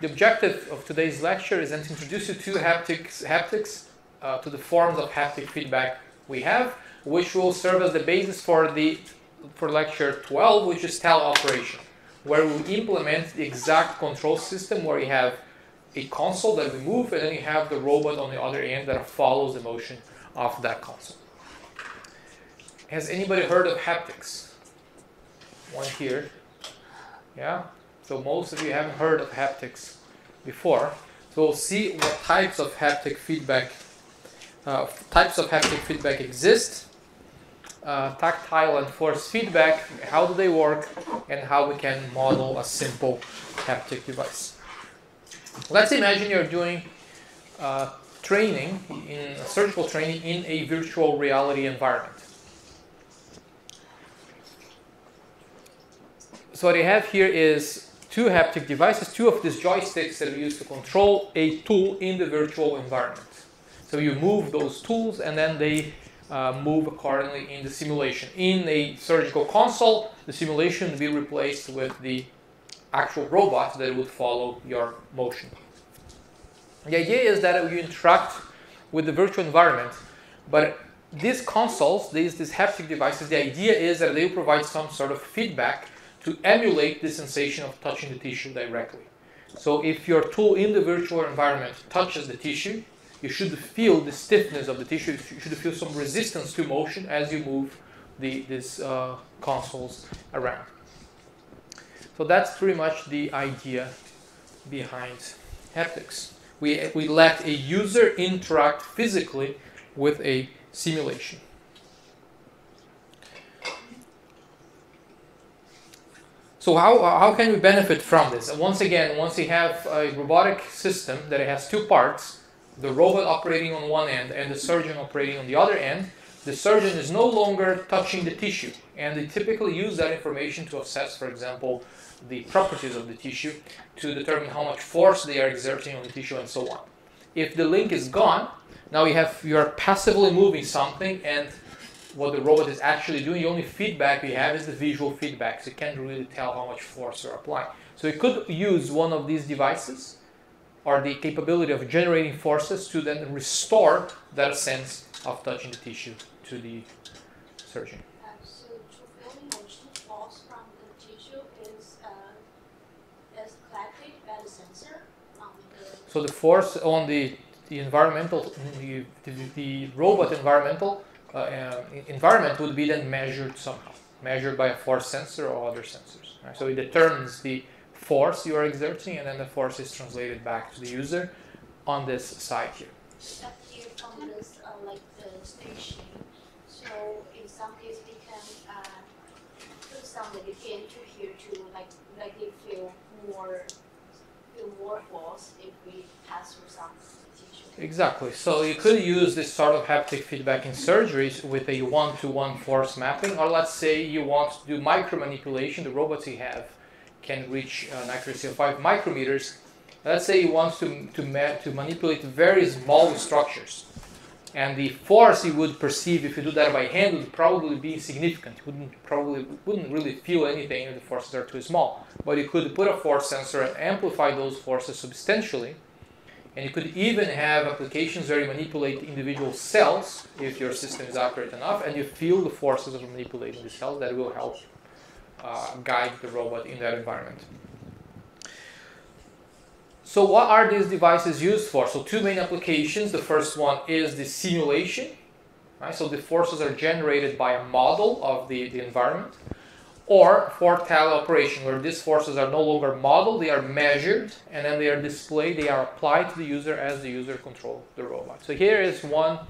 the objective of today's lecture is then to introduce you to haptics, haptics uh, to the forms of haptic feedback we have, which will serve as the basis for the for lecture 12, which is teleoperation, where we implement the exact control system where you have a console that we move, and then you have the robot on the other end that follows the motion of that console. Has anybody heard of haptics? One here. Yeah? So most of you haven't heard of haptics before. So we'll see what types of haptic feedback uh, types of haptic feedback exist. Uh, tactile and force feedback, how do they work, and how we can model a simple haptic device. Let's imagine you're doing uh, training, in surgical training in a virtual reality environment. So what I have here is two haptic devices, two of these joysticks that we use to control a tool in the virtual environment. So you move those tools and then they uh, move accordingly in the simulation. In a surgical console, the simulation will be replaced with the actual robot that would follow your motion. The idea is that you interact with the virtual environment, but these consoles, these, these haptic devices, the idea is that they provide some sort of feedback to emulate the sensation of touching the tissue directly. So if your tool in the virtual environment touches the tissue, you should feel the stiffness of the tissue. You should feel some resistance to motion as you move the, these uh, consoles around. So that's pretty much the idea behind haptics. We, we let a user interact physically with a simulation. So how, uh, how can we benefit from this? Once again, once you have a robotic system that has two parts, the robot operating on one end and the surgeon operating on the other end, the surgeon is no longer touching the tissue. And they typically use that information to assess, for example, the properties of the tissue to determine how much force they are exerting on the tissue and so on. If the link is gone, now you have you are passively moving something and what the robot is actually doing, the only feedback we have is the visual feedback. So you can't really tell how much force you're applying. So you could use one of these devices or the capability of generating forces to then restore that sense of touching the tissue to the surgeon. So force from the tissue is, is collected by the sensor. So the force on the, the environmental, the, the, the robot environmental uh, uh, environment would be then measured somehow, measured by a force sensor or other sensors. Right? So it determines the force you are exerting, and then the force is translated back to the user on this side here. Uh. So in some case, we can uh, into here to like like they feel more feel more force if we pass through some tissue. Exactly. So you could use this sort of haptic feedback in surgeries with a one-to-one -one force mapping, or let's say you want to do micro manipulation. The robots you have can reach uh, an accuracy of 5 micrometers. Let's say you want to, to, ma to manipulate very small structures. And the force you would perceive if you do that by hand would probably be insignificant. You wouldn't probably wouldn't really feel anything if the forces are too small. But you could put a force sensor and amplify those forces substantially. And you could even have applications where you manipulate individual cells if your system is accurate enough, and you feel the forces of manipulating the cells. That will help uh, guide the robot in that environment. So what are these devices used for? So two main applications. The first one is the simulation. Right? So the forces are generated by a model of the, the environment. Or for teleoperation, where these forces are no longer modeled, they are measured, and then they are displayed, they are applied to the user as the user controls the robot. So here is one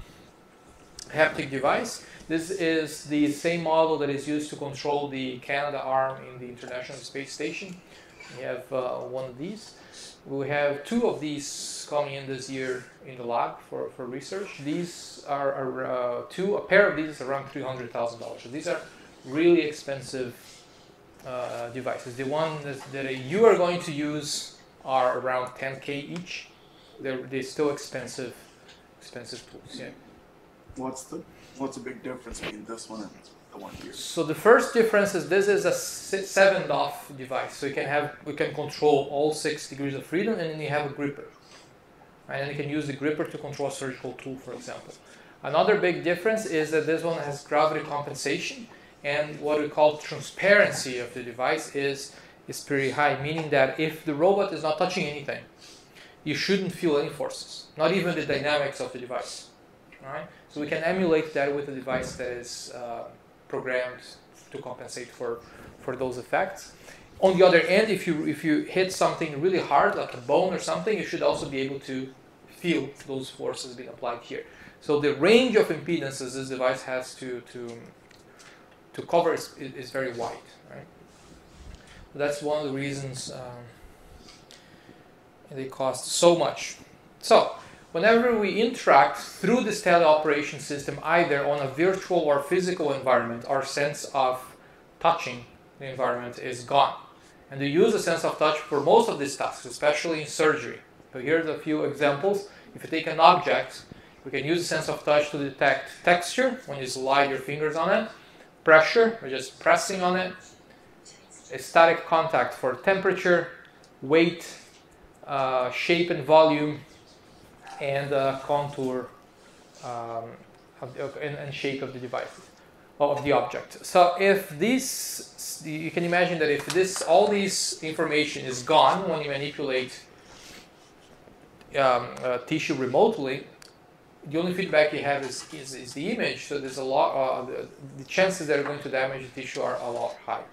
haptic device. This is the same model that is used to control the Canadarm in the International Space Station. We have uh, one of these. We have two of these coming in this year in the lab for, for research. These are, are uh, two, a pair of these is around $300,000. So these are really expensive uh, devices. The ones that, that, you are going to use are around 10K each. They're, they're still expensive, expensive tools, yeah. What's the What's the big difference between this one and the one here? So the first difference is this is a seven DOF device. So you can have we can control all six degrees of freedom, and then you have a gripper? And you can use the gripper to control a surgical tool, for example. Another big difference is that this one has gravity compensation, and what we call transparency of the device is is pretty high, meaning that if the robot is not touching anything, you shouldn't feel any forces, not even the dynamics of the device. Right? So we can emulate that with a device that is uh, programmed to compensate for, for those effects. On the other end, if you if you hit something really hard, like a bone or something, you should also be able to feel those forces being applied here. So the range of impedances this device has to to to cover is, is very wide. Right? That's one of the reasons um, they cost so much. So whenever we interact through this teleoperation system, either on a virtual or physical environment, our sense of touching the environment is gone. And we use the sense of touch for most of these tasks, especially in surgery. So here's a few examples. If you take an object, we can use the sense of touch to detect texture when you slide your fingers on it, pressure, we're just pressing on it, a static contact for temperature, weight, uh, shape and volume, and uh, contour um, the, and, and, shape of the device of the object. So if this, you can imagine that if this, all this information is gone when you manipulate um, uh, tissue remotely, the only feedback you have is, is, is the image. So there's a lot. Uh, the, the, chances that are going to damage the tissue are a lot higher.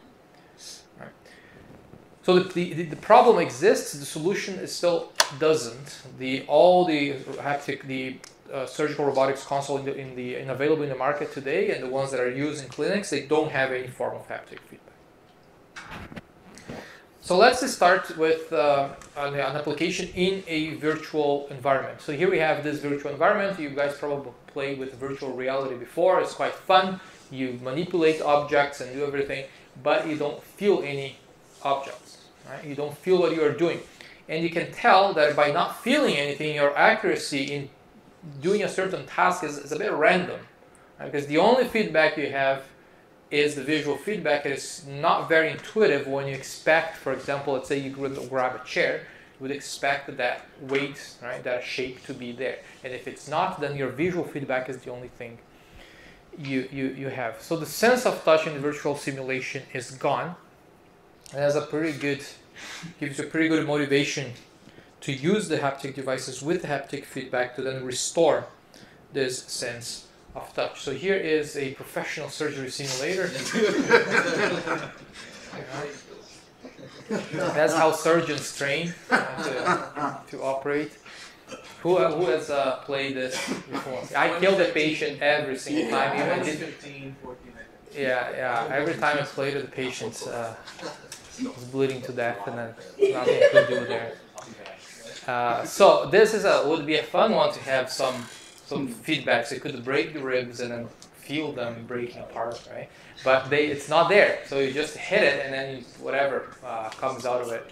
So the, the, the problem exists. The solution is still doesn't. The all the haptic the uh, surgical robotics console in the, in the in available in the market today and the ones that are used in clinics they don't have any form of haptic feedback. So let's start with uh, an, an, application in a virtual environment. So here we have this virtual environment. You guys probably played with virtual reality before. It's quite fun. You manipulate objects and do everything, but you don't feel any objects. Right? You don't feel what you are doing and you can tell that by not feeling anything, your accuracy in doing a certain task is, is a bit random. Right? Because the only feedback you have is the visual feedback. is not very intuitive when you expect, for example, let's say you grab a chair, you would expect that weight, right, that shape to be there. And if it's not, then your visual feedback is the only thing you, you, you have. So the sense of touch in the virtual simulation is gone. It has a pretty good gives you a pretty good motivation to use the haptic devices with haptic feedback to then restore this sense of touch. So here is a professional surgery simulator. That's how surgeons train to, to operate. Who, uh, who has uh, played this before? I kill the patient every single time. Even yeah, yeah. Every time I play with the patients, uh, was bleeding to death, and then nothing could do there. Uh, so this is a would be a fun one to have some some feedback. So you could break the ribs and then feel them breaking apart, right? But they it's not there. So you just hit it, and then whatever uh, comes out of it.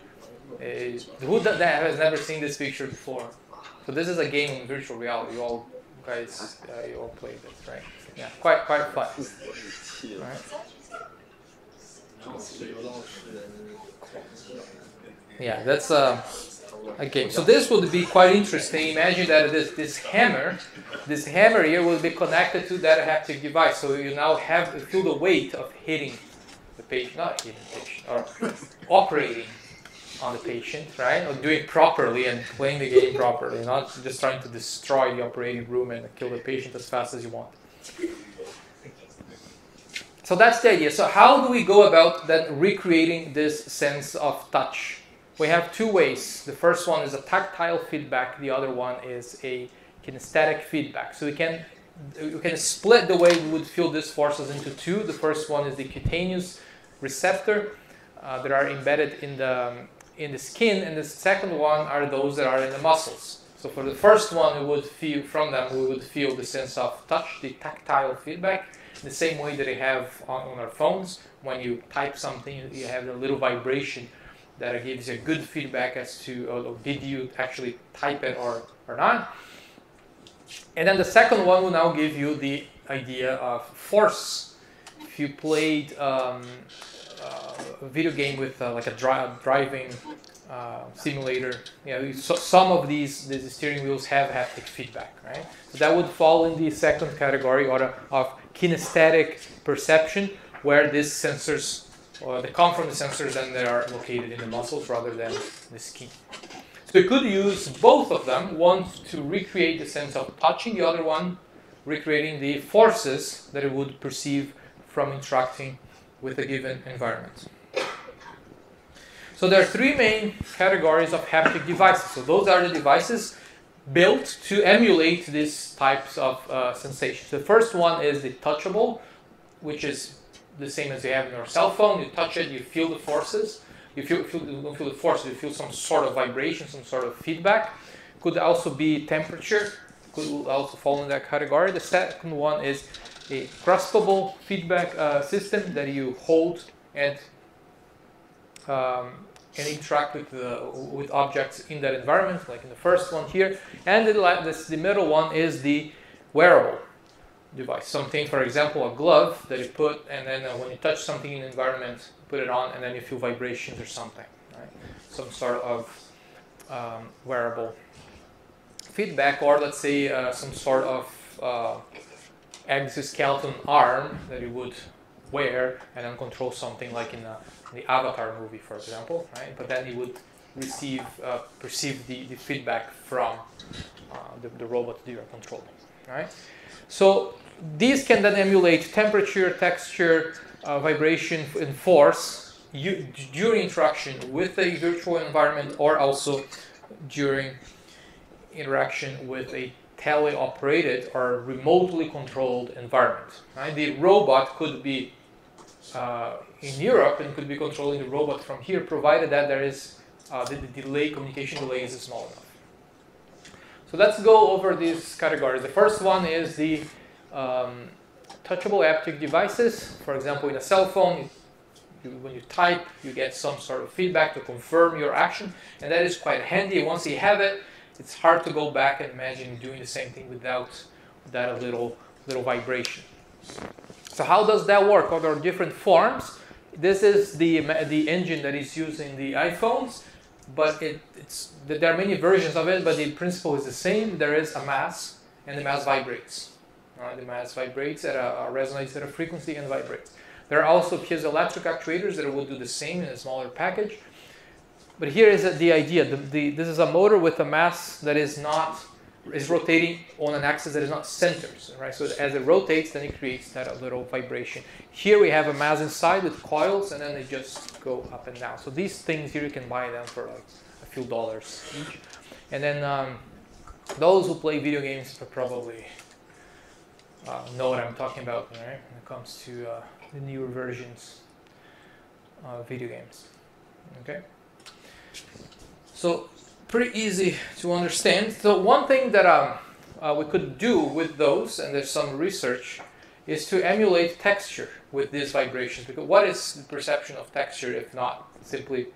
Is, who that has never seen this picture before? So this is a game in virtual reality. You all guys, uh, you all play this, right? Yeah, quite quite fun. Right? Yeah, that's uh, game. So this would be quite interesting. Imagine that this, this hammer, this hammer here will be connected to that haptic device. So you now have feel the weight of hitting the patient, not hitting the patient, or operating on the patient, right? Or doing properly and playing the game properly, not just trying to destroy the operating room and kill the patient as fast as you want. So that's the idea. So how do we go about then recreating this sense of touch? We have two ways. The first one is a tactile feedback. The other one is a kinesthetic feedback. So we can we can split the way we would feel these forces into two. The first one is the cutaneous receptor uh, that are embedded in the in the skin, and the second one are those that are in the muscles. So for the first one, we would feel from them we would feel the sense of touch, the tactile feedback the same way that we have on, on our phones. When you type something, you have a little vibration that gives you good feedback as to oh, did you actually type it or, or not. And then the second one will now give you the idea of force if you played um, uh, a video game with uh, like a dri- driving uh, simulator, you know, so some of these these steering wheels have haptic feedback, right? So that would fall in the second category or of kinesthetic perception, where these sensors, they come from the sensors and they are located in the muscles rather than the skin. So you could use both of them, one to recreate the sense of touching, the other one recreating the forces that it would perceive from interacting with a given environment. So there are three main categories of haptic devices. So those are the devices built to emulate these types of uh, sensations. The first one is the touchable, which is the same as you have in your cell phone. You touch it, you feel the forces. You feel, feel you don't feel the forces, you feel some sort of vibration, some sort of feedback. Could also be temperature, could also fall in that category. The second one is a graspable feedback uh, system that you hold and um, and interact with the, with objects in that environment, like in the first one here. And the, this, the middle one is the wearable device. Something, for example, a glove that you put, and then uh, when you touch something in the environment, put it on, and then you feel vibrations or something. Right? Some sort of um, wearable feedback, or let's say uh, some sort of uh, exoskeleton arm that you would wear and then control something like in, a, in the Avatar movie, for example, right? But then you would receive, uh, perceive the, the feedback from uh, the, the robot that you are controlling, right? So these can then emulate temperature, texture, uh, vibration, and force you, during interaction with a virtual environment or also during interaction with a teleoperated or remotely controlled environment. Right? The robot could be uh, in Europe and could be controlling the robot from here, provided that there is uh, the, the, delay, communication delay is small enough. So let's go over these categories. The first one is the um, touchable haptic devices. For example, in a cell phone, you, when you type, you get some sort of feedback to confirm your action, and that is quite handy. Once you have it, it's hard to go back and imagine doing the same thing without that little little vibration. So how does that work? Well, there are different forms. This is the, the engine that is used in the iPhones, but it, it's, there are many versions of it, but the principle is the same. There is a mass, and the mass vibrates. Right? The mass vibrates at a, a resonates at a frequency and vibrates. There are also piezoelectric actuators that will do the same in a smaller package. But here is the idea. The, the, this is a motor with a mass that is not is rotating on an axis that is not centered, right? So as it rotates, then it creates that little vibration. Here we have a mass inside with coils, and then they just go up and down. So these things here you can buy them for like a few dollars each. And then um, those who play video games probably uh, know what I'm talking about, right? When it comes to uh, the newer versions of video games. Okay. So pretty easy to understand. So one thing that um, uh, we could do with those, and there's some research, is to emulate texture with these vibrations. Because what is the perception of texture if not simply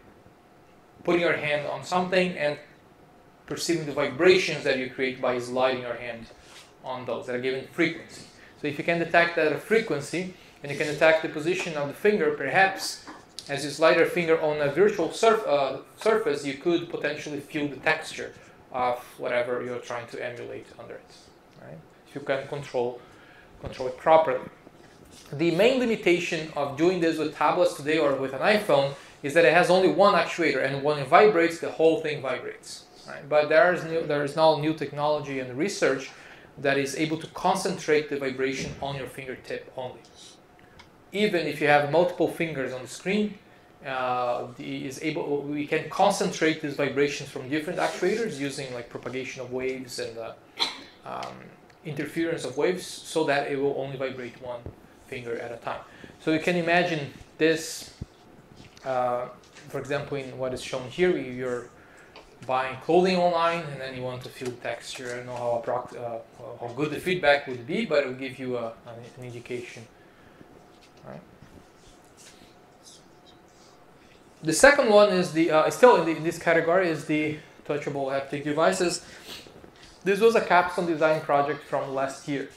putting your hand on something and perceiving the vibrations that you create by sliding your hand on those at a given frequency. So if you can detect that frequency and you can detect the position of the finger, perhaps as you slide your finger on a virtual surf, uh, surface, you could potentially feel the texture of whatever you're trying to emulate under it. Right? If you can control control it properly. The main limitation of doing this with tablets today or with an iPhone is that it has only one actuator, and when it vibrates, the whole thing vibrates. Right? But there is new, there is now new technology and research that is able to concentrate the vibration on your fingertip only even if you have multiple fingers on the screen, uh, is able we can concentrate these vibrations from different actuators using like propagation of waves and uh, um, interference of waves so that it will only vibrate one finger at a time. So you can imagine this, uh, for example, in what is shown here, you're buying clothing online and then you want to feel the texture. Don't know how, uh, how good the feedback would be, but it will give you a, an indication The second one is the uh, still in, the, in, this category is the touchable haptic devices. This was a capstone design project from last year.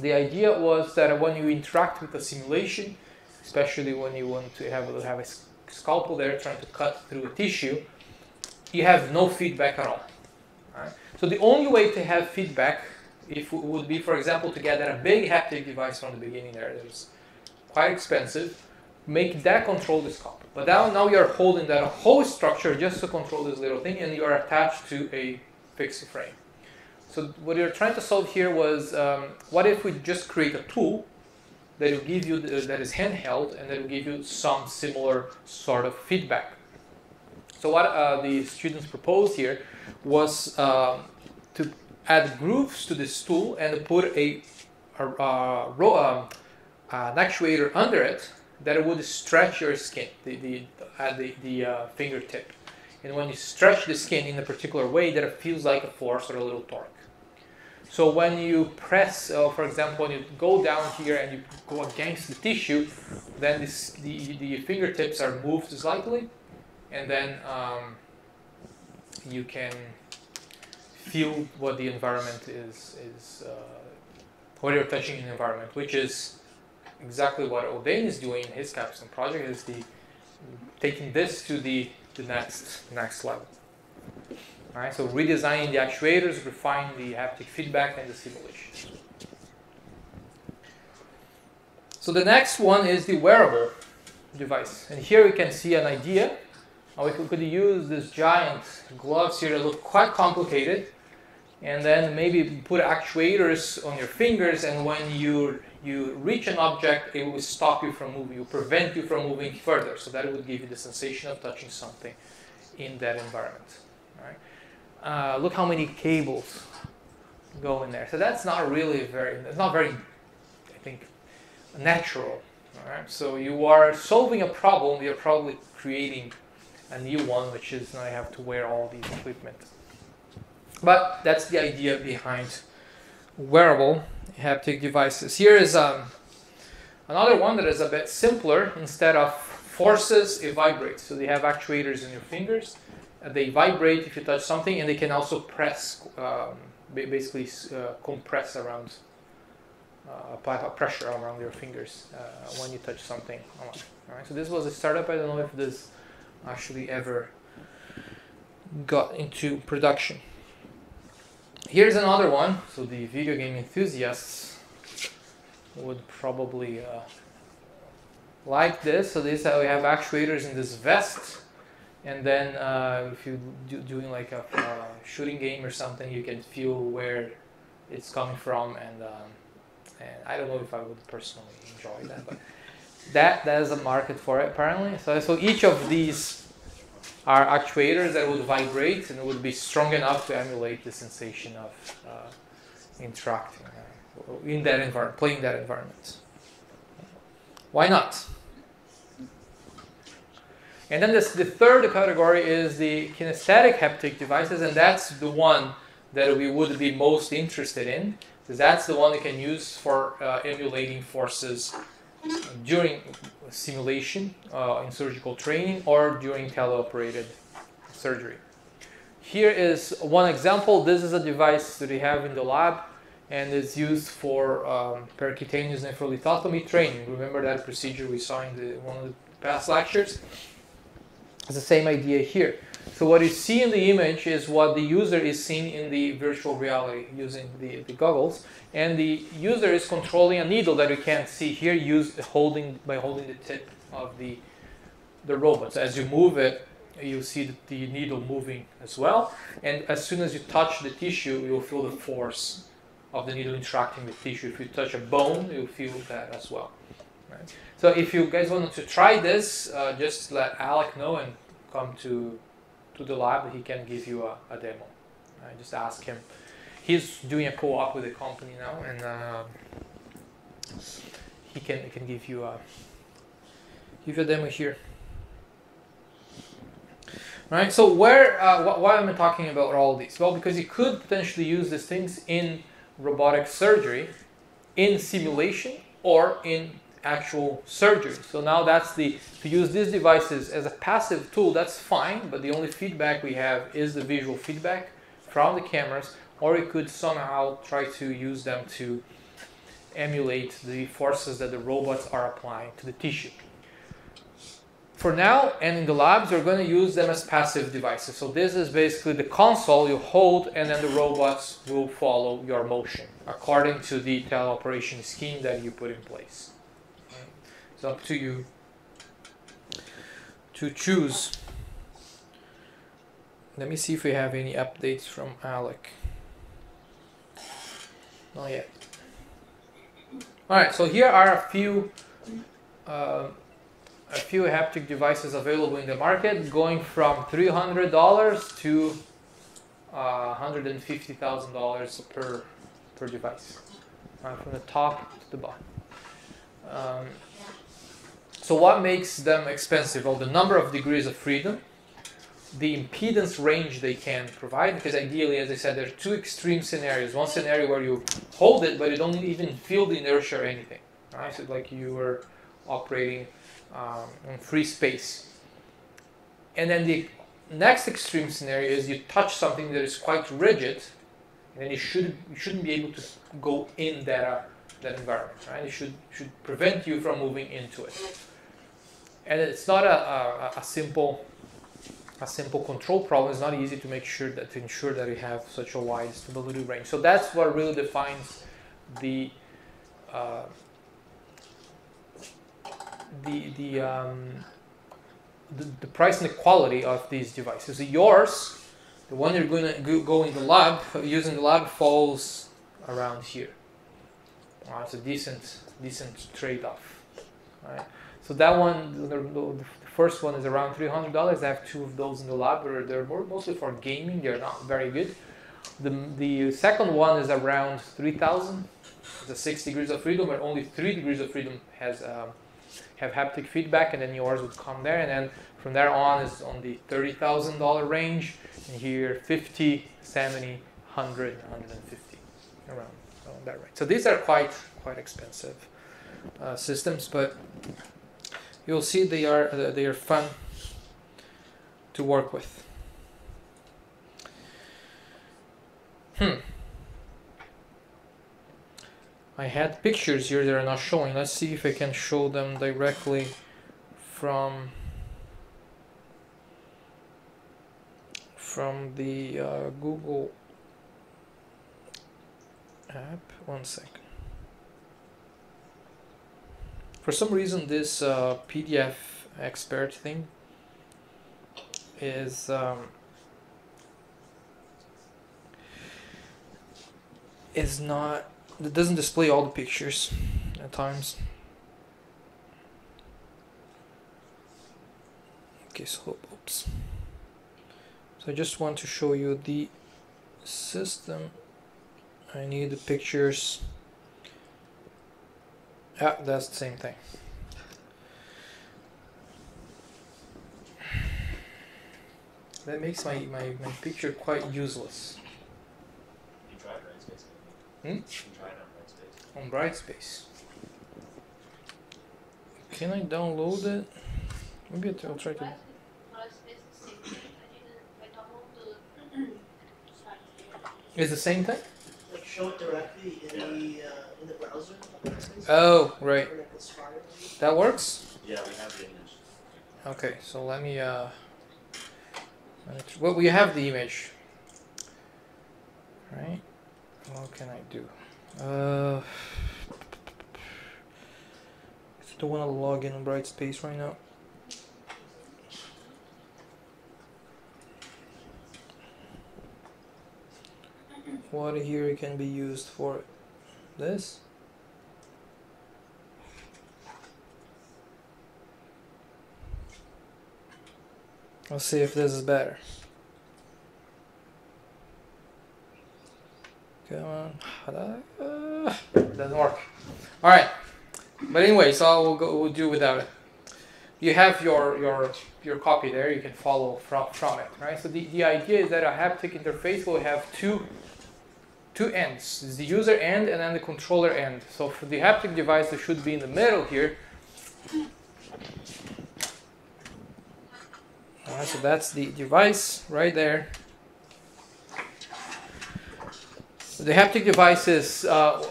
The idea was that when you interact with a simulation, especially when you want to have, have a scalpel there trying to cut through a tissue, you have no feedback at all. Right? So the only way to have feedback if would be, for example, to get a big haptic device from the beginning there is quite expensive, make that control the scalpel. But now, now you're holding that whole structure just to control this little thing, and you are attached to a fixed frame. So what you're trying to solve here was, um, what if we just create a tool that will give you the, that is handheld and that will give you some similar sort of feedback. So what uh, the students proposed here was um, to add grooves to this tool and put a, a, a um, an actuator under it that it would stretch your skin, the, the, at the, the uh, fingertip. And when you stretch the skin in a particular way, that it feels like a force or a little torque. So when you press, uh, for example, when you go down here and you go against the tissue, then this, the, the fingertips are moved slightly, and then um, you can feel what the environment is, is uh, what you're touching in the environment, which is exactly what Odane is doing in his capstone project, is the taking this to the, the next, next level. Right, so redesigning the actuators, refine the haptic feedback and the simulation. So the next one is the wearable device. And here we can see an idea. We could use this giant gloves here that look quite complicated. And then maybe put actuators on your fingers and when you you reach an object, it will stop you from moving, it will prevent you from moving further. So that would give you the sensation of touching something in that environment. Right? uh, look how many cables go in there. So that's not really very, it's not very, I think, natural. Right? So you are solving a problem, you're probably creating a new one, which is now I have to wear all these equipment. But that's the idea behind wearable haptic devices. Here is um, another one that is a bit simpler. Instead of forces, it vibrates. So they have actuators in your fingers they vibrate if you touch something, and they can also press, um, basically uh, compress around, uh, apply pressure around your fingers uh, when you touch something. All right. So this was a startup. I don't know if this actually ever got into production. Here's another one. So the video game enthusiasts would probably uh, like this. So this how we have actuators in this vest and then uh, if you do doing like a uh, shooting game or something, you can feel where it's coming from, and um, and I don't know if I would personally enjoy that, but that that is a market for it apparently. So so each of these are actuators that would vibrate and would be strong enough to emulate the sensation of uh, interacting uh, in that environment, playing that environment. Why not? And then this, the third category is the kinesthetic haptic devices, and that's the one that we would be most interested in, because that's the one you can use for uh, emulating forces during simulation uh, in surgical training or during teleoperated surgery. Here is one example. This is a device that we have in the lab and it's used for um, percutaneous nephrolithotomy training. Remember that procedure we saw in the, one of the past lectures? It's the same idea here. So what you see in the image is what the user is seeing in the virtual reality using the, the goggles. And the user is controlling a needle that you can't see here used holding by holding the tip of the, the robot. So as you move it, you see the, needle moving as well. And as soon as you touch the tissue, you'll feel the force of the needle interacting with tissue. If you touch a bone, you'll feel that as well. Right? So if you guys wanted to try this, uh, just let Alec know and come to to the lab. He can give you a, a demo. I just ask him. He's doing a co-op with the company now, and uh, he can can give you a give you a demo here. Right. So where uh, wh- why am I talking about all these? Well, because you could potentially use these things in robotic surgery, in simulation, or in actual surgery. So now that's the, to use these devices as a passive tool, that's fine, but the only feedback we have is the visual feedback from the cameras, or we could somehow try to use them to emulate the forces that the robots are applying to the tissue. For now, and in the labs, we're going to use them as passive devices. So this is basically the console you hold, and then the robots will follow your motion according to the teleoperation scheme that you put in place. It's up to you to choose. Let me see if we have any updates from Alec. Not yet. All right, so here are a few uh, a few haptic devices available in the market, going from $300 to uh, $150,000 per per device, from the top to the bottom. Um, so what makes them expensive? Well, the number of degrees of freedom, the impedance range they can provide, because ideally, as I said, there are two extreme scenarios. One scenario where you hold it, but you don't even feel the inertia or anything. Right? So like you were operating um, in free space. And then the next extreme scenario is you touch something that is quite rigid, and then you should you shouldn't be able to go in that uh, that environment. Right? It should should prevent you from moving into it and it's not a, a, a, simple a simple control problem. It's not easy to make sure that to ensure that we have such a wide stability range. So that's what really defines the uh, the the, um, the, the price and the quality of these devices. Yours, the one you're going to go in the lab using the lab falls around here. It's a decent decent trade off. Right? So that one, the, first one is around $300. I have two of those in the lab. But they're mostly for gaming. They're not very good. The, the second one is around 3000 The 6 degrees of freedom, but only 3 degrees of freedom has um, have haptic feedback, and then yours would come there. And then from there on is on the $30,000 range. And here, 50, 70, 100, 150 around, around that range. So these are quite quite expensive uh, systems, but you'll see they are uh, they are fun to work with. Hmm. I had pictures here that are not showing. Let's see if I can show them directly from from the uh, Google app. One second. For some reason, this uh, PDF expert thing is um, is not it doesn't display all the pictures at times. Okay, so oops. So I just want to show you the system. I need the pictures yeah, that's the same thing. That makes my, my, my picture quite useless. You try Brightspace. Hmm? You try on Brightspace. On Brightspace. Can I download it? Maybe I'll try to. It's the same thing? Like show it directly in the uh, in the browser. Oh, right. That works? Yeah, we have the image. Okay, so let me, uh, well, we have the image. Right? What can I do? Uh, I don't want to log in Brightspace right now. What here can be used for this? Let's see if this is better. Come on. Doesn't work. Alright. But anyway, so we'll go we'll do without it. You have your your your copy there, you can follow from from it, right? So the, the idea is that a haptic interface will have two two ends. It's the user end and then the controller end. So for the haptic device it should be in the middle here so that's the device right there. The haptic device is uh,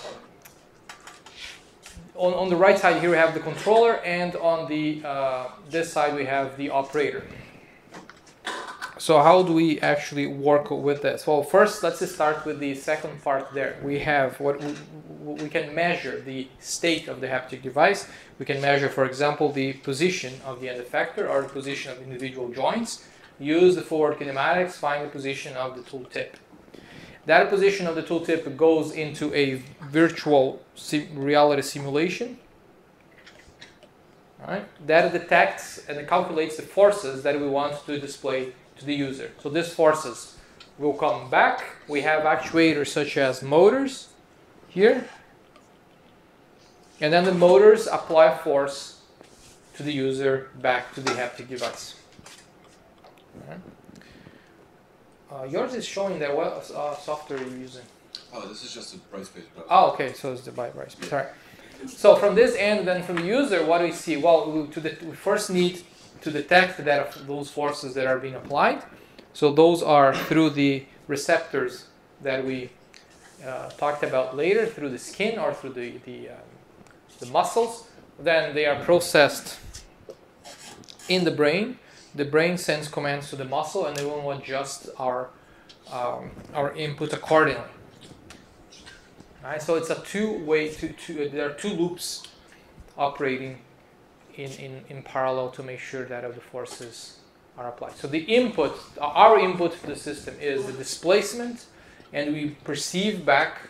on, on the right side here we have the controller, and on the uh, this side we have the operator. So how do we actually work with this? Well, first let's start with the second part there. We have what we, we can measure the state of the haptic device. We can measure, for example, the position of the end effector or the position of individual joints. Use the forward kinematics, find the position of the tool tip. That position of the tooltip goes into a virtual sim reality simulation. Right? That detects and calculates the forces that we want to display to the user. So these forces will come back. We have actuators such as motors here. And then the motors apply force to the user back to the haptic device. Right. Uh, yours is showing that What uh, software are you using? Oh, this is just a price browser. Oh, okay. So it's the by Brightspace. All right. So from this end, then from the user, what do we see? Well, we, to the, we first need to detect that those forces that are being applied. So those are through the receptors that we uh, talked about later, through the skin or through the the, um, the muscles. Then they are processed in the brain the brain sends commands to the muscle and they will adjust our um, our input accordingly. Right, so it's a two-way, two, two, there are two loops operating in, in, in parallel to make sure that the forces are applied. So the input, our input to the system is the displacement, and we perceive back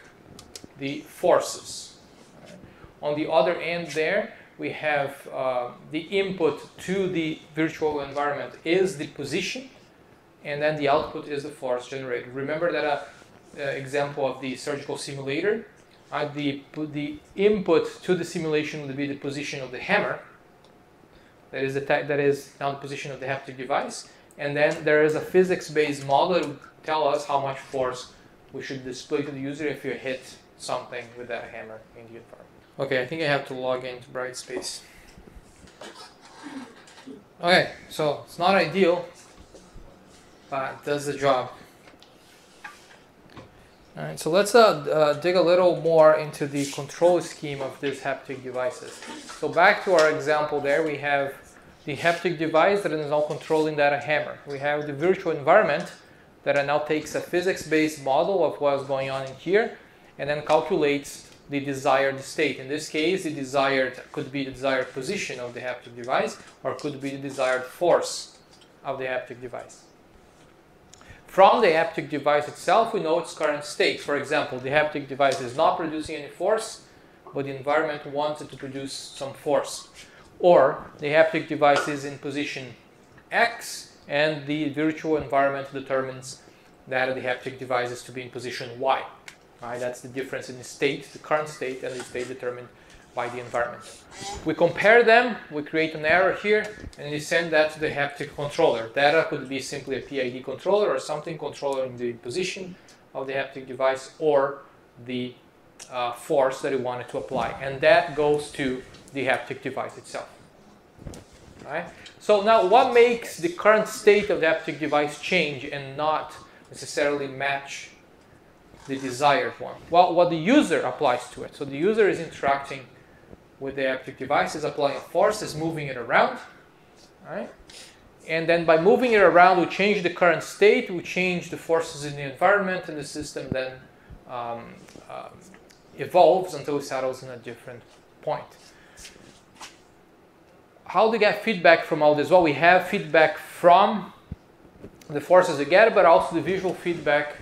the forces. Right? On the other end there, we have uh, the input to the virtual environment is the position, and then the output is the force generated. Remember that uh, uh, example of the surgical simulator? Uh, the, the input to the simulation would be the position of the hammer. That is, the that is now the position of the haptic device. And then there is a physics-based model that will tell us how much force we should display to the user if you hit something with that hammer in the environment. Okay, I think I have to log into Brightspace. Okay, so it's not ideal, but it does the job. Alright, so let's uh, uh, dig a little more into the control scheme of these haptic devices. So back to our example there, we have the haptic device that is now controlling that hammer. We have the virtual environment that now takes a physics-based model of what's going on in here and then calculates the desired state. In this case, the desired could be the desired position of the haptic device or could be the desired force of the haptic device. From the haptic device itself, we know its current state. For example, the haptic device is not producing any force, but the environment wants it to produce some force. Or the haptic device is in position X and the virtual environment determines that the haptic device is to be in position Y. Right? That's the difference in the state, the current state, and the state determined by the environment. We compare them, we create an error here, and we send that to the haptic controller. Data could be simply a PID controller or something controlling the position of the haptic device or the uh, force that we wanted to apply. And that goes to the haptic device itself. Right? So now what makes the current state of the haptic device change and not necessarily match the desired one? Well, what the user applies to it. So the user is interacting with the haptic device, is applying a force, is moving it around. Right? And then by moving it around, we change the current state, we change the forces in the environment, and the system then um, um, evolves until it settles in a different point. How do we get feedback from all this? Well, we have feedback from the forces we get, but also the visual feedback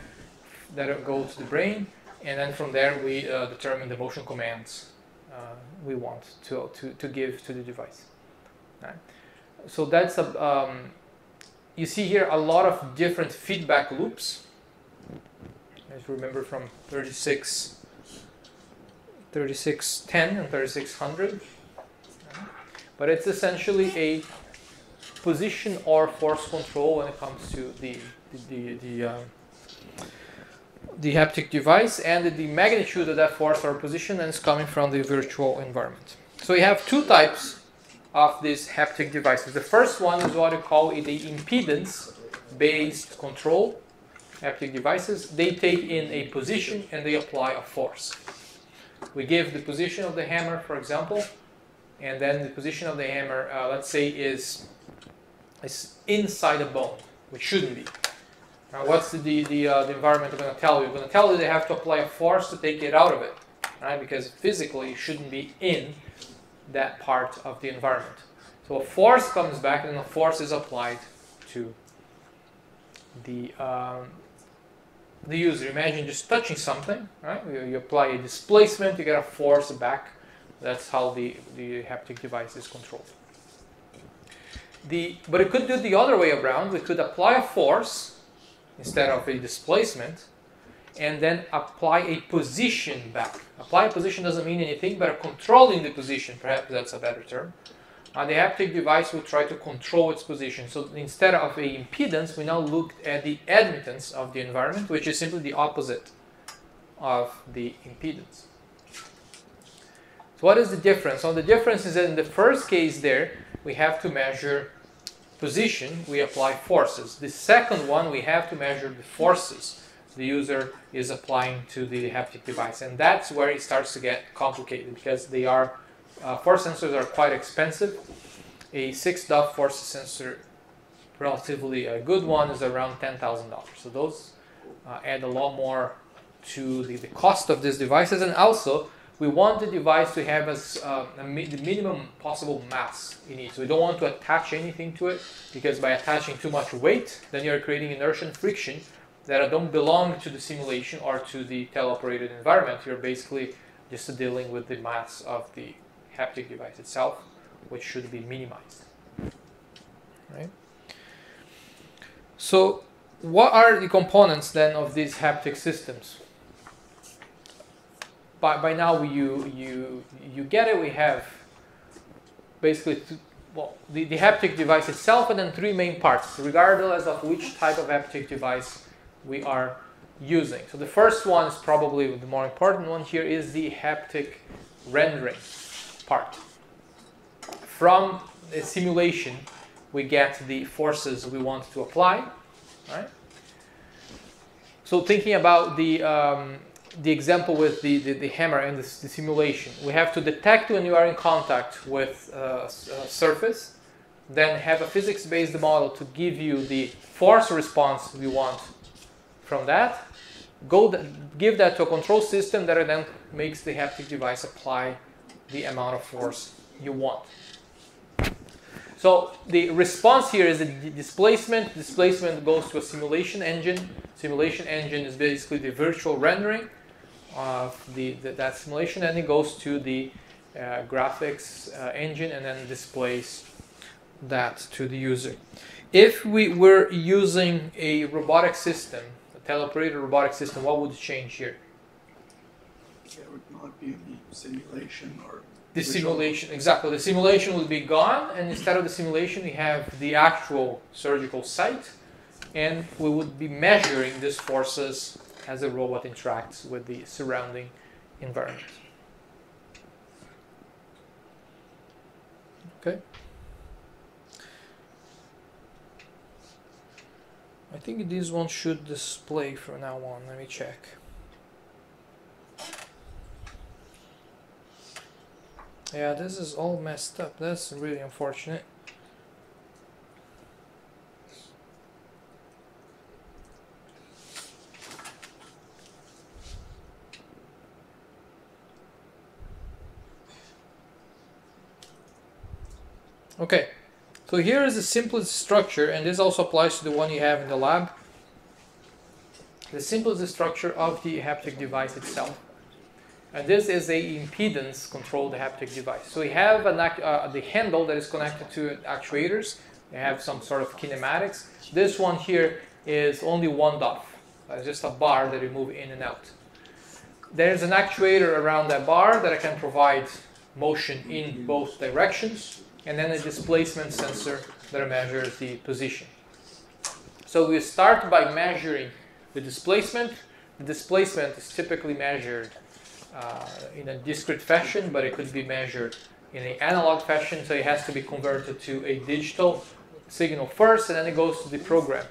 that go to the brain, and then from there we uh, determine the motion commands we want to, to, to give to the device. Right? So that's a, um, you see here a lot of different feedback loops. As you remember from 36, 3610 and 3600. But it's essentially a position or force control when it comes to the, the, the, the uh, the haptic device and the magnitude of that force or position and it's coming from the virtual environment. So we have two types of these haptic devices. The first one is what we call the impedance-based control haptic devices. They take in a position and they apply a force. We give the position of the hammer, for example, and then the position of the hammer, uh, let's say, is, is inside a bone, which shouldn't be. Now, what's the, the, uh, the environment going to tell you? Going to tell you they have to apply a force to take it out of it, right? Because physically it shouldn't be in that part of the environment. So a force comes back and a force is applied to the, um, the user. Imagine just touching something, right? You, you apply a displacement, you get a force back. That's how the, the haptic device is controlled. The, but it could do the other way around. We could apply a force instead of a displacement and then apply a position back. Apply a position doesn't mean anything, but controlling the position, perhaps that's a better term. Uh, the haptic device will try to control its position. So instead of a impedance, we now look at the admittance of the environment, which is simply the opposite of the impedance. So what is the difference? So the difference is that in the first case there, we have to measure position, we apply forces. The second one, we have to measure the forces the user is applying to the haptic device. And that's where it starts to get complicated because they are uh, force sensors are quite expensive. A six DOF force sensor, relatively a good one, is around $10,000. So those uh, add a lot more to the, the cost of these devices. And also, we want the device to have as uh, mi the minimum possible mass in it. So we don't want to attach anything to it because by attaching too much weight, then you're creating inertia and friction that don't belong to the simulation or to the teleoperated environment. You're basically just dealing with the mass of the haptic device itself, which should be minimized. Right? So, what are the components then of these haptic systems? By, by now, you, you, you get it. We have basically, well, the, the haptic device itself and then three main parts, regardless of which type of haptic device we are using. So the first one is probably the more important one here is the haptic rendering part. From a simulation, we get the forces we want to apply, right? So thinking about the, um, the example with the, the, the hammer and the, the, simulation, we have to detect when you are in contact with uh, a, a uh, surface, then have a physics-based model to give you the force response we want from that, go th give that to a control system that then makes the haptic device apply the amount of force you want. So the response here is the displacement. Displacement goes to a simulation engine. Simulation engine is basically the virtual rendering of the, the that simulation, and it goes to the uh, graphics uh, engine and then displays that to the user. If we were using a robotic system a teleoperated robotic system, what would change here? There would not be any simulation or the simulation exactly the simulation would be gone and instead of the simulation we have the actual surgical site and we would be measuring these forces as the robot interacts with the surrounding environment okay I think this one should display from now on. Let me check. Yeah, this is all messed up. That's really unfortunate. Okay. So here is the simplest structure, and this also applies to the one you have in the lab. The simplest structure of the haptic device itself. And this is a impedance controlled haptic device. So we have an uh, the handle that is connected to actuators. They have some sort of kinematics. This one here is only one DOF. It's just a bar that you move in and out. There's an actuator around that bar that I can provide motion in both directions and then a displacement sensor that measures the position. So we start by measuring the displacement. The displacement is typically measured uh, in a discrete fashion, but it could be measured in an analog fashion, so it has to be converted to a digital signal first, and then it goes to the program.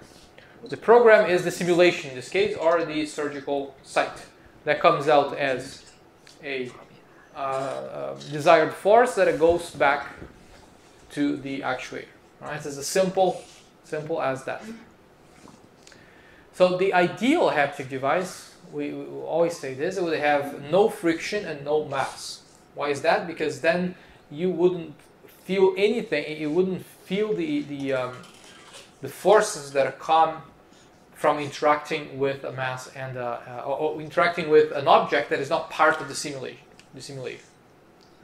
The program is the simulation in this case, or the surgical site. That comes out as a uh, uh, desired force that it goes back to the actuator. Right? It's as simple, simple as that. So the ideal haptic device, we, we always say this, it would have no friction and no mass. Why is that? Because then you wouldn't feel anything. You wouldn't feel the the um, the forces that are come from interacting with a mass and uh, uh, or, or interacting with an object that is not part of the simulation. The simulation,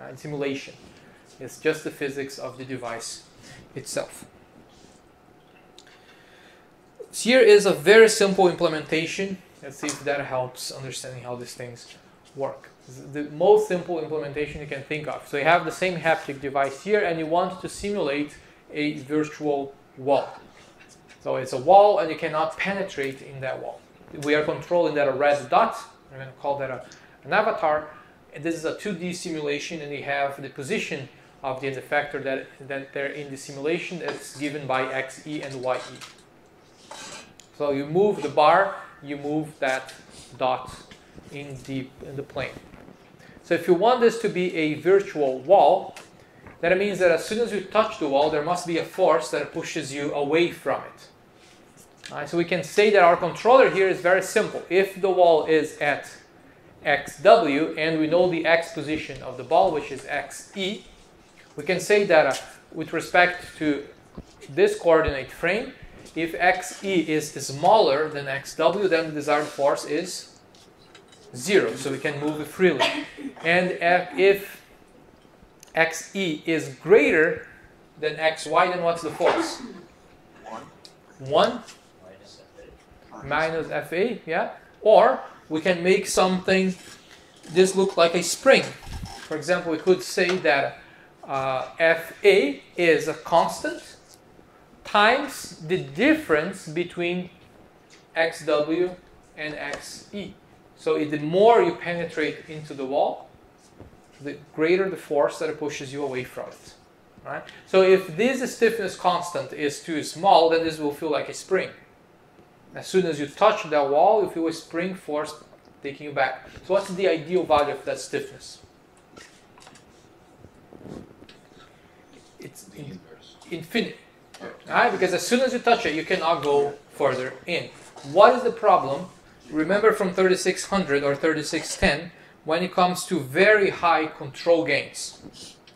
uh, simulation. It's just the physics of the device itself. So here is a very simple implementation. Let's see if that helps understanding how these things work. The most simple implementation you can think of. So you have the same haptic device here and you want to simulate a virtual wall. So it's a wall and you cannot penetrate in that wall. We are controlling that a red dot. I'm going to call that a, an avatar. And this is a 2D simulation and you have the position of the end effector that, that they're in the simulation that's given by xe and ye. So you move the bar, you move that dot in the, in the plane. So if you want this to be a virtual wall, that means that as soon as you touch the wall, there must be a force that pushes you away from it. Right, so we can say that our controller here is very simple. If the wall is at xw and we know the x position of the ball, which is xe, we can say that uh, with respect to this coordinate frame, if xe is smaller than xw, then the desired force is zero, so we can move it freely. And if xe is greater than xy, then what's the force? One. 1 Minus FA. yeah? Or we can make something, this look like a spring. For example, we could say that Uh, fa is a constant times the difference between xw and xe. So the more you penetrate into the wall, the greater the force that pushes you away from it. Right? So if this stiffness constant is too small, then this will feel like a spring. As soon as you touch that wall, you feel a spring force taking you back. So what's the ideal value of that stiffness? It's The in- inverse. infinity. Right? Because as soon as you touch it, you cannot go further in. What is the problem? Remember from 3600 or 3610 when it comes to very high control gains.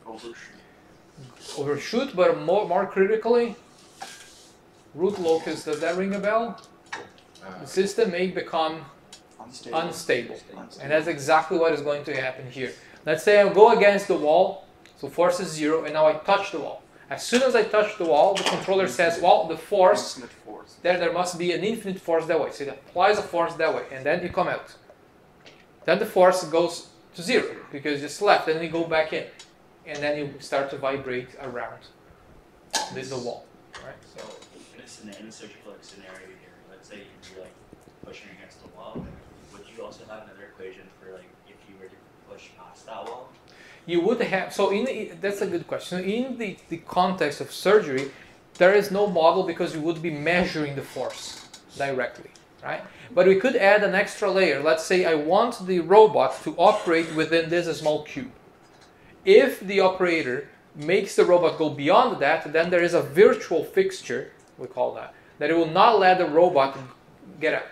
Overshoot. Overshoot, but more, more critically, root locus, does that ring a bell? Uh, The system may become Unstable. unstable. Unstable. And that's exactly what is going to happen here. Let's say I go against the wall, so force is zero, and now I touch the wall. As soon as I touch the wall, the controller says, well, the force Infinite force. there there must be an infinite force that way. So it applies a force that way, and then you come out. Then the force goes to zero because you left, then you go back in, and then you start to vibrate around the, the wall. Right? So in a, scena- in a surgical like, scenario here, let's say you're like pushing against the wall, would you also have another equation for like if you were to push past that wall? You would have so in that's a good question. In the, the context of surgery, there is no model because you would be measuring the force directly, right? But we could add an extra layer. Let's say I want the robot to operate within this small cube. If the operator makes the robot go beyond that, then there is a virtual fixture, we call that, that it will not let the robot get out.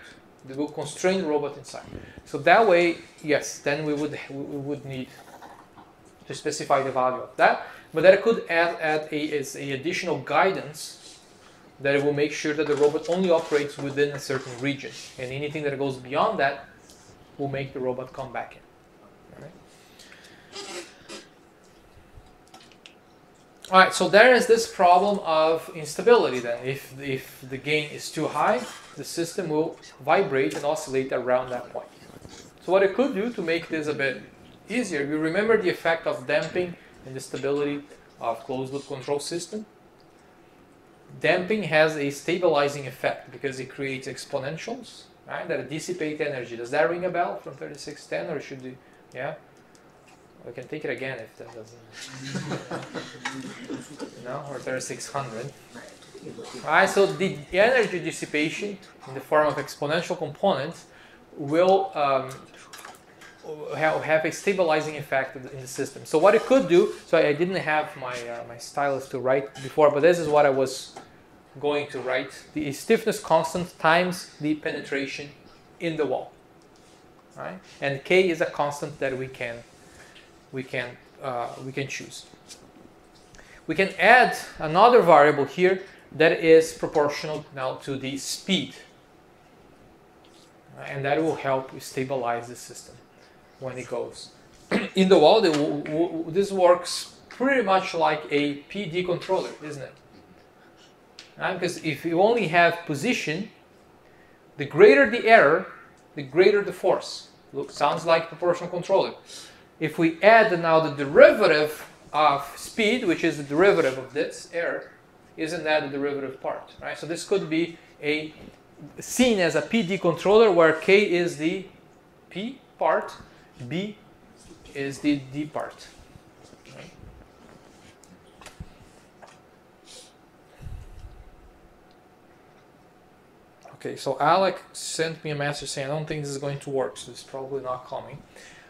It will constrain the robot inside. So that way, yes, then we would we would need to specify the value of that. But that could add, add a, a additional guidance that it will make sure that the robot only operates within a certain region. And anything that goes beyond that will make the robot come back in. Alright? Alright, so there is this problem of instability then. If, if the gain is too high, the system will vibrate and oscillate around that point. So what it could do to make this a bit easier, you remember the effect of damping and the stability of closed loop control system? Damping has a stabilizing effect because it creates exponentials, right, that dissipate energy. Does that ring a bell from 3610 or should you, yeah? We can take it again if that doesn't. no, or 3600. Alright, so the energy dissipation in the form of exponential components will um, have, a stabilizing effect in the system. So what it could do, so I didn't have my, uh, my stylus to write before, but this is what I was going to write. The stiffness constant times the penetration in the wall. Right? And K is a constant that we can, we can, uh, we can choose. We can add another variable here that is proportional now to the speed. And that will help stabilize the system when it goes. In the wall, this works pretty much like a PD controller, isn't it? Right? Because if you only have position, the greater the error, the greater the force. Look, sounds like proportional controller. If we add now the derivative of speed, which is the derivative of this error, isn't that the derivative part, right? So this could be a seen as a PD controller where K is the P part, B is the D part. Okay, so Alec sent me a message saying, I don't think this is going to work, so it's probably not coming.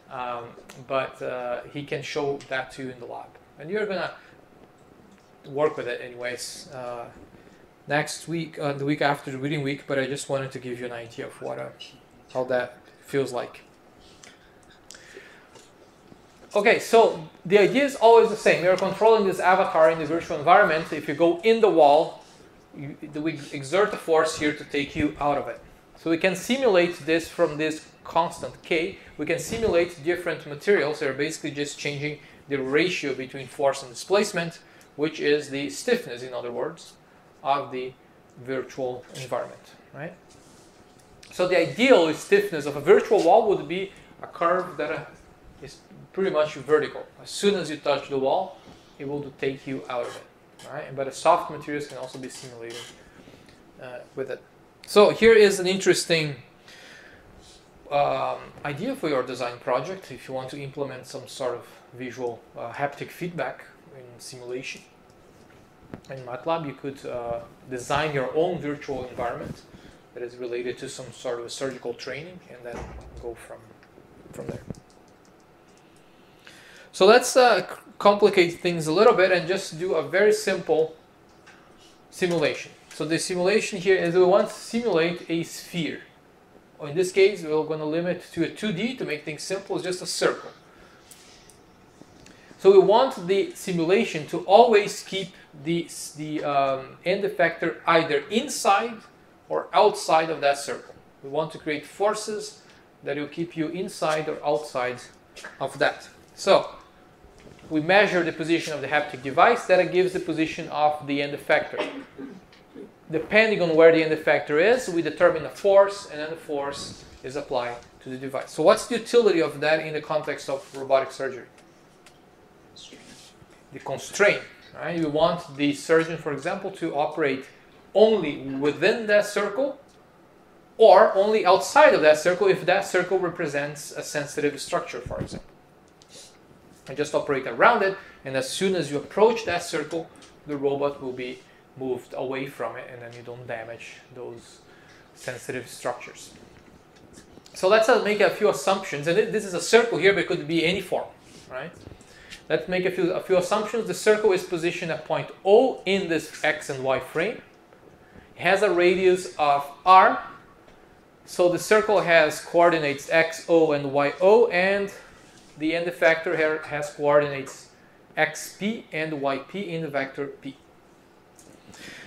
Um, but uh, he can show that to you in the lab. And you're going to work with it anyways. Uh, next week, uh, the week after the reading week, but I just wanted to give you an idea of what uh, how that feels like. Okay, so the idea is always the same. You're controlling this avatar in the virtual environment. If you go in the wall, you, we exert a force here to take you out of it. So we can simulate this from this constant k. We can simulate different materials. They're basically just changing the ratio between force and displacement, which is the stiffness, in other words, of the virtual environment, right? So the ideal stiffness of a virtual wall would be a curve that pretty much vertical. As soon as you touch the wall, it will take you out of it right? But the soft materials can also be simulated uh, with it. So here is an interesting um, idea for your design project if you want to implement some sort of visual uh, haptic feedback in simulation. In MATLAB, you could uh, design your own virtual environment that is related to some sort of surgical training and then go from, from there. So let's uh, complicate things a little bit and just do a very simple simulation. So the simulation here is we want to simulate a sphere. In this case, we're going to limit to a 2D to make things simple, it's just a circle. So we want the simulation to always keep the, the um, end effector either inside or outside of that circle. We want to create forces that will keep you inside or outside of that. So we measure the position of the haptic device, that gives the position of the end effector. Depending on where the end effector is, we determine the force, and then the force is applied to the device. So what's the utility of that in the context of robotic surgery? The constraint. Right? You want the surgeon, for example, to operate only within that circle or only outside of that circle if that circle represents a sensitive structure, for example and just operate around it. And as soon as you approach that circle, the robot will be moved away from it and then you don't damage those sensitive structures. So let's uh, make a few assumptions. And this is a circle here, but it could be any form, right? Let's make a few, a few assumptions. The circle is positioned at point O in this X and Y frame. It has a radius of R. So the circle has coordinates X, O, and Y, O, and the end here has coordinates xp and yp in the vector p.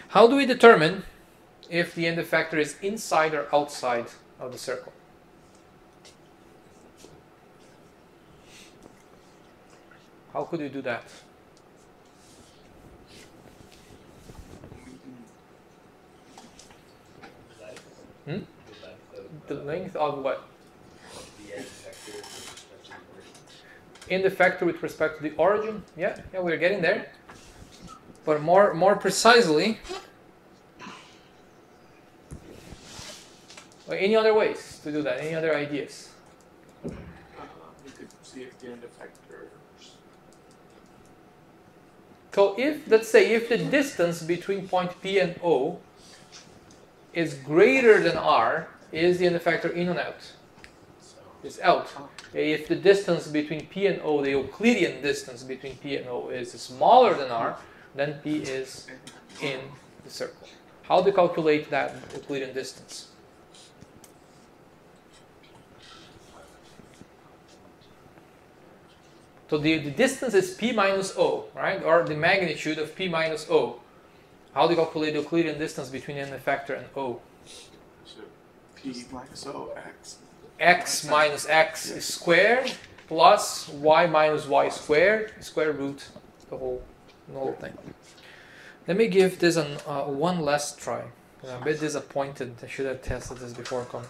How do we determine if the end effector is inside or outside of the circle? How could we do that? Hmm? The length of what? In the factor with respect to the origin. Yeah, yeah, we're getting there. But more, more precisely, any other ways to do that? Any other ideas? You could see if the end. So if, let's say, if the distance between point P and O is greater than R, is the end effector in or out? It's out. Eh, if the distance between P and O, the Euclidean distance between P and O is smaller than R, then P is in the circle. How do you calculate that Euclidean distance? So the, the distance is P minus O, right? Or the magnitude of P minus O. How do you calculate the Euclidean distance between end effector and O? P minus O X. x minus x squared plus y minus y squared square root the whole the whole thing. Let me give this an, uh, one last try. I'm a bit disappointed. I should have tested this before coming.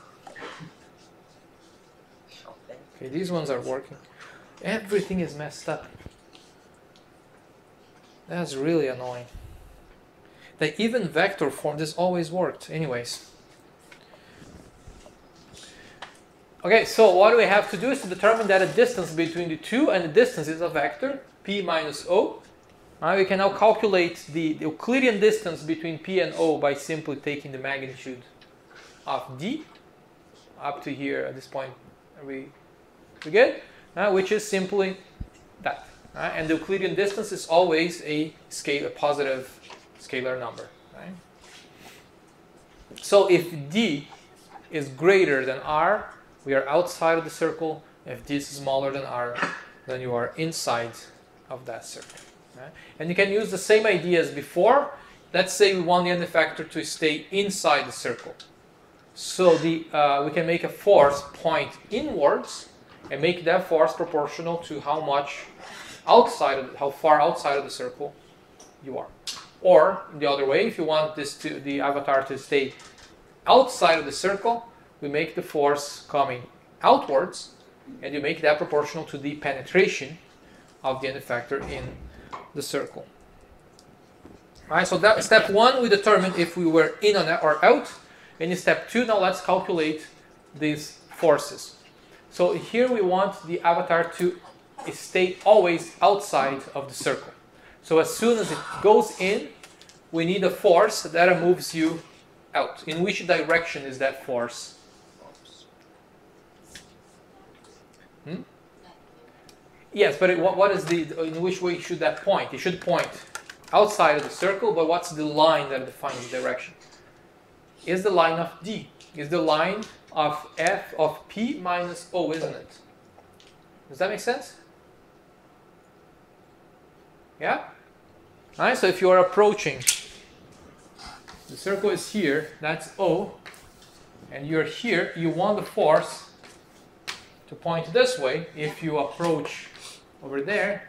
Okay, these ones are working. Everything is messed up. That's really annoying. The even vector form, this always worked. Anyways. Okay, so what we have to do is to determine that a distance between the two and the distance is a vector, p minus o. Uh, we can now calculate the, the Euclidean distance between p and o by simply taking the magnitude of d up to here at this point. Are we, we good? Uh, which is simply that. Uh, and the Euclidean distance is always a scale, a positive scalar number. Right? So if d is greater than r, we are outside of the circle. If d is smaller than r, then you are inside of that circle. Right? And you can use the same idea as before. Let's say we want the end effector to stay inside the circle. So the, uh, we can make a force point inwards and make that force proportional to how much outside of how far outside of the circle you are. Or the other way, if you want this to the avatar to stay outside of the circle, we make the force coming outwards, and you make that proportional to the penetration of the end effector in the circle. All right, so that step one, we determined if we were in or out. And in step two, now let's calculate these forces. So here we want the avatar to stay always outside of the circle. So as soon as it goes in, we need a force that moves you out. In which direction is that force? Hmm? Yes, but it, what, what is the, in which way should that point? It should point outside of the circle, but what's the line that defines the direction? Is the line of D. Is the line of f of p minus o, isn't it? Does that make sense? Yeah? Alright, so if you are approaching, the circle is here, that's O, and you're here, you want the force to point this way. If you approach over there,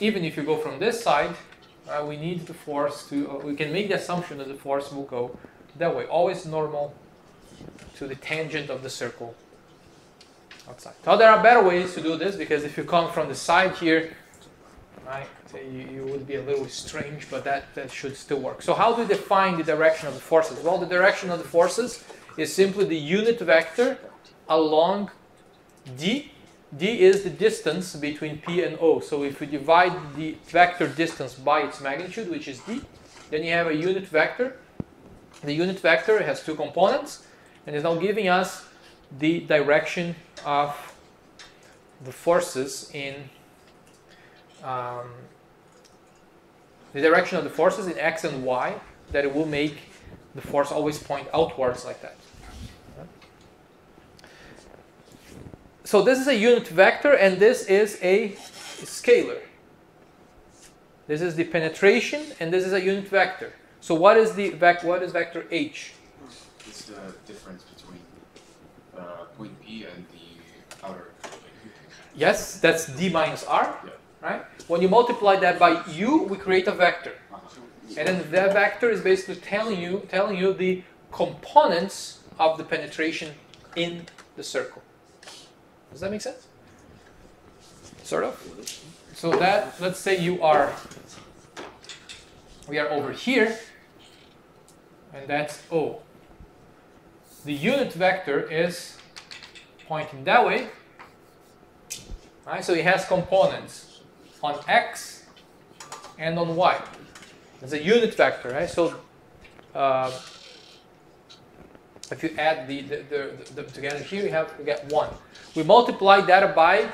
even if you go from this side, uh, we need the force to, uh, we can make the assumption that the force will go that way, always normal to the tangent of the circle outside. Now there are better ways to do this because if you come from the side here, right, you, you would be a little strange, but that, that should still work. So how do you define the direction of the forces? Well, the direction of the forces is simply the unit vector along d. d is the distance between p and o. So if we divide the vector distance by its magnitude, which is d, then you have a unit vector. The unit vector has two components and is now giving us the direction of the forces in um, the direction of the forces in x and y that it will make the force always point outwards like that. So this is a unit vector and this is a scalar. This is the penetration and this is a unit vector. So what is the vec what is vector h? It's the difference between uh, point P and the outer. Yes, that's d minus r, Yeah. right? When you multiply that by u, we create a vector. Uh-huh. And then that vector is basically telling you telling you the components of the penetration in the circle. Does that make sense? Sort of. So that let's say you are we are over here and that's O. The unit vector is pointing that way. Right? So it has components on x and on y. It's a unit vector, right? So uh, if you add the, the, the, the, together here, you have we get 1. We multiply that by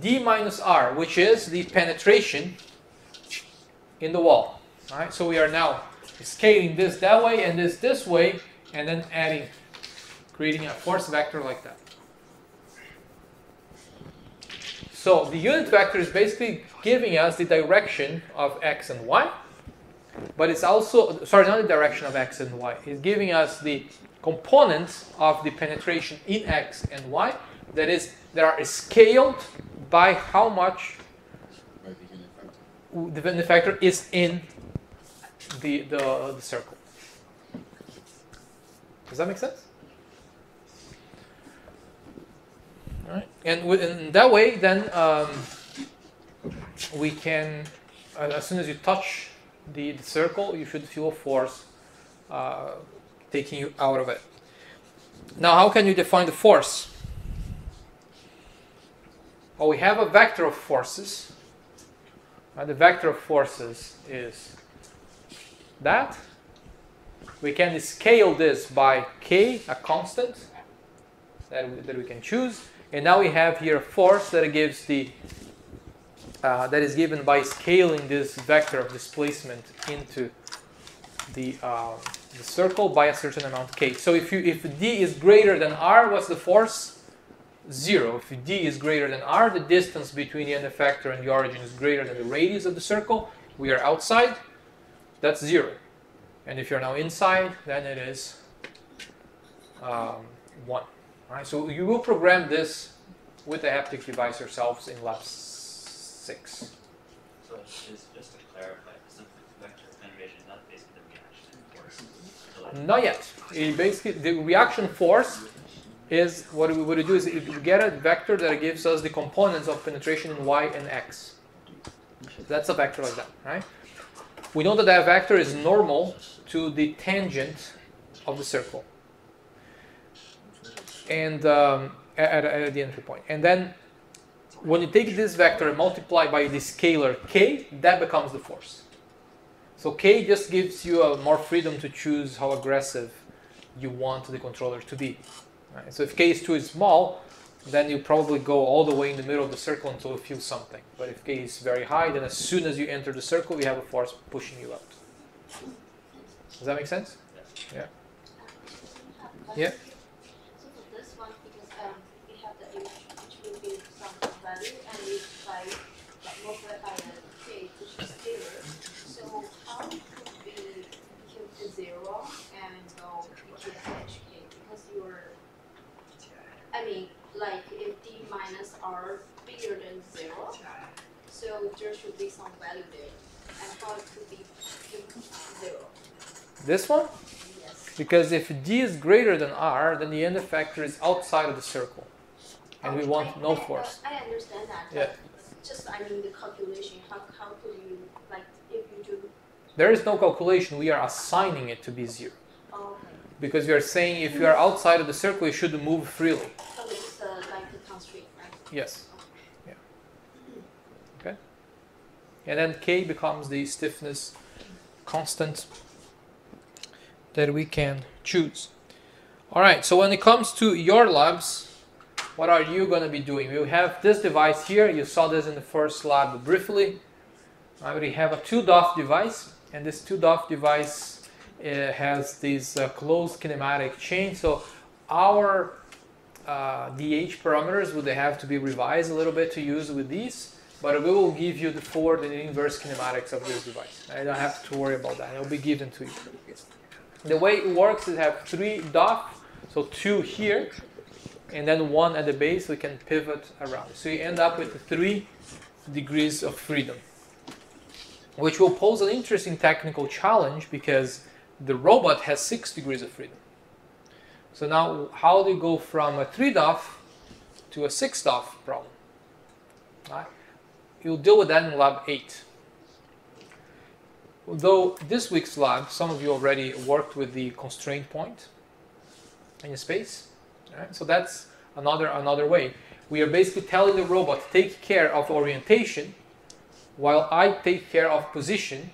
d minus r, which is the penetration in the wall. All right, so we are now scaling this that way and this this way, and then adding, creating a force vector like that. So the unit vector is basically giving us the direction of x and y, but it's also, sorry, not the direction of x and y. It's giving us the components of the penetration in x and y that is that are scaled by how much the vector is in the, the, the circle. Does that make sense? All right. And in that way, then um, we can, uh, as soon as you touch the, the circle, you should feel a force uh, taking you out of it. Now, how can you define the force? Well, we have a vector of forces. Uh, the vector of forces is that. We can scale this by k, a constant that we, that we can choose. And now we have here a force that gives the uh, that is given by scaling this vector of displacement into the, uh, the circle by a certain amount k. So if you if d is greater than r, what's the force? Zero. If d is greater than r, the distance between the end effector and the origin is greater than the radius of the circle. We are outside. That's zero. And if you're now inside, then it is um, one. All right. So you will program this with the haptic device yourselves in lab s- six. So it's just to clarify, the vector penetration is not basically the reaction force. Not yet. It basically, the reaction force is what we, we do is we get a vector that gives us the components of penetration in y and x. That's a vector like that, right? We know that that vector is normal to the tangent of the circle, and um, at, at the entry point. And then when you take this vector and multiply by the scalar k, that becomes the force. So K just gives you a more freedom to choose how aggressive you want the controller to be. Right? So if K is too small, then you probably go all the way in the middle of the circle until you feel something. But if K is very high, then as soon as you enter the circle, you have a force pushing you out. Does that make sense? Yeah. Yeah. So for this one, because um, we have the h, which will be some value, and we by like multiply by the k, which is scalar. So how could we keep the zero and go begin hk? Because you're, I mean, like if d r bigger than zero, so there should be some value there. And how it could be zero? This one? Yes. Because if D is greater than R, then the end effector is outside of the circle. And we oh, want I- no I- uh, force. I understand that. Yeah. Just, I mean, the calculation, how, how could you, like, if you do, There is no calculation, we are assigning it to be zero. oh, okay, Because we are saying if you are outside of the circle, you should move freely. so it's uh, like the constraint, right? Yes. Yeah. Okay. And then K becomes the stiffness constant that we can choose. All right, so when it comes to your labs, what are you going to be doing? We have this device here. You saw this in the first lab briefly. I already have a 2DOF device, and this 2DOF device uh, has this uh, closed kinematic chain. So our uh, DH parameters would have to be revised a little bit to use with these, but we will give you the forward and inverse kinematics of this device. I don't have to worry about that. It'll be given to you. The way it works is have three DOF, so two here, and then one at the base we can pivot around. So you end up with three degrees of freedom, which will pose an interesting technical challenge because the robot has six degrees of freedom. So now, how do you go from a three DOF to a six DOF problem? Right? You'll deal with that in lab eight. Though this week's lab, some of you already worked with the constraint point in space. Right? So that's another another way. We are basically telling the robot to take care of orientation, while I take care of position,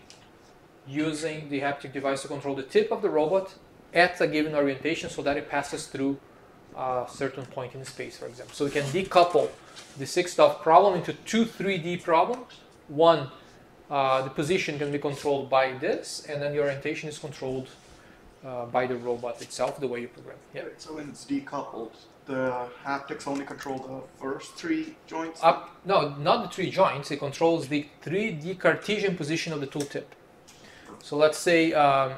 using the haptic device to control the tip of the robot at a given orientation so that it passes through a certain point in space, for example. So we can decouple the six DOF problem into two 3D problems. One, uh, the position can be controlled by this, and then the orientation is controlled uh, by the robot itself, the way you program. Yeah. So when it's decoupled, the haptics only control the first three joints. Up, no, not the three joints. It controls the 3D Cartesian position of the tooltip. So let's say, um,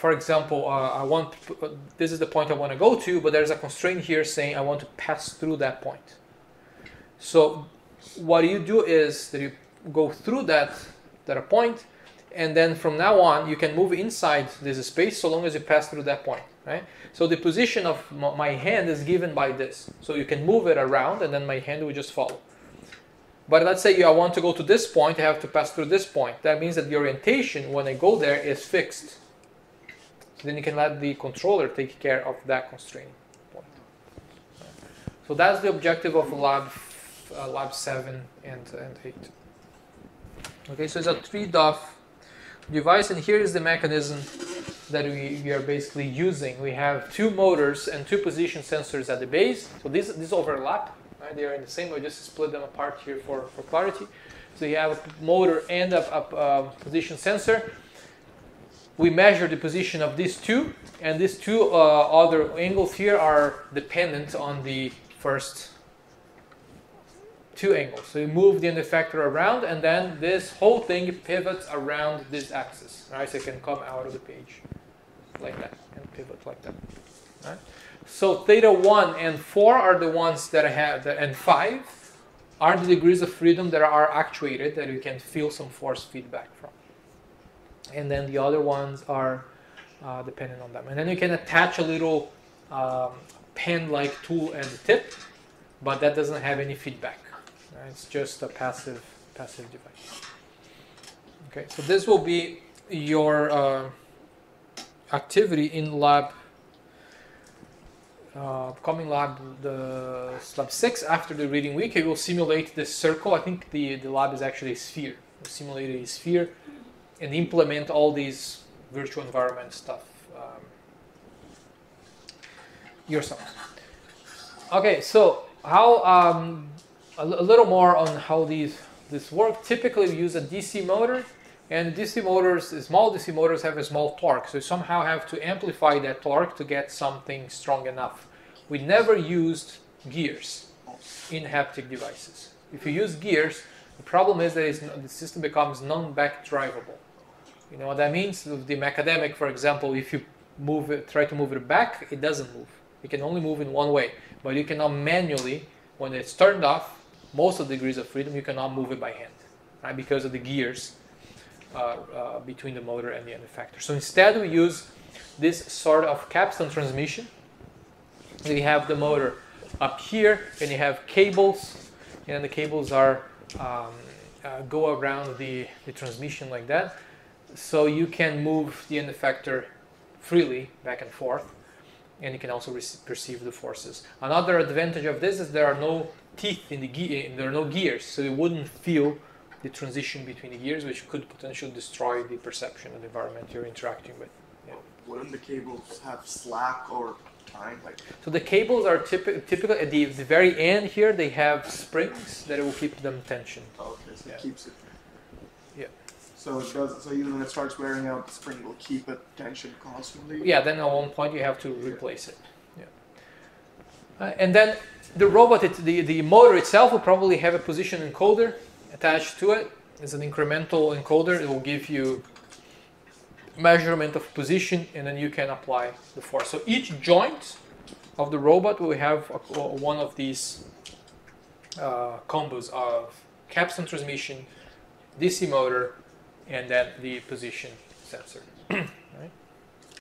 for example, uh, I want this is the point I want to go to, but there's a constraint here saying I want to pass through that point. So what you do is that you go through that that point, and then from now on you can move inside this space so long as you pass through that point, right? So the position of my hand is given by this. So you can move it around, and then my hand will just follow. But let's say I want to go to this point, I have to pass through this point. That means that the orientation when I go there is fixed. Then you can let the controller take care of that constraint point. So that's the objective of lab uh, lab seven and and eight. Okay, so it's a three DOF device, and here is the mechanism that we, we are basically using. We have two motors and two position sensors at the base. So these these overlap. Right? They are in the same. We just split them apart here for, for clarity. So you have a motor and a, a, a position sensor. We measure the position of these two, and these two uh, other angles here are dependent on the first two angles. So you move the end effector around, and then this whole thing pivots around this axis. Right? So it can come out of the page like that and pivot like that. Right? So theta one and four are the ones that I have, and five are the degrees of freedom that are actuated that you can feel some force feedback from. And then the other ones are uh, dependent on them. And then you can attach a little um, pen-like tool at the tip, but that doesn't have any feedback. Right? It's just a passive passive device. Okay, so this will be your uh, activity in lab uh, coming lab the lab six after the reading week. It will simulate this circle. I think the, the lab is actually a sphere. We'll simulate a sphere and implement all these virtual environment stuff um, yourself. Okay, so how um, a, a little more on how these this work. Typically, we use a DC motor, and DC motors, small DC motors, have a small torque. So you somehow have to amplify that torque to get something strong enough. We never used gears in haptic devices. If you use gears, the problem is that the system becomes non-back drivable. You know what that means? The Mecademic, for example, if you move it, try to move it back, it doesn't move. It can only move in one way. But you cannot manually, when it's turned off, most of the degrees of freedom, you cannot move it by hand, right? Because of the gears uh, uh, between the motor and the effector. So instead, we use this sort of capstan transmission. We have the motor up here, and you have cables, and the cables are um, uh, go around the, the transmission like that. So you can move the end effector freely back and forth, and you can also perceive the forces. Another advantage of this is there are no teeth in the gear, there are no gears, so you wouldn't feel the transition between the gears, which could potentially destroy the perception of the environment you're interacting with. Yeah. Wouldn't the cables have slack or time? Like, So the cables are typi- typically at the, the very end here. They have springs that will keep them tension. okay, so Yeah. it keeps it. So it does. So even when it starts wearing out, the spring will keep it tension constantly. Yeah, then at one point you have to replace it. Yeah. Uh, and then the robot, it, the, the motor itself will probably have a position encoder attached to it. It's an incremental encoder. It will give you measurement of position and then you can apply the force. So each joint of the robot will have a, one of these uh, combos of capstan transmission, DC motor, and then the position sensor. right?